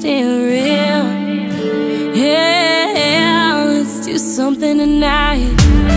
still real. Yeah, let's do something tonight.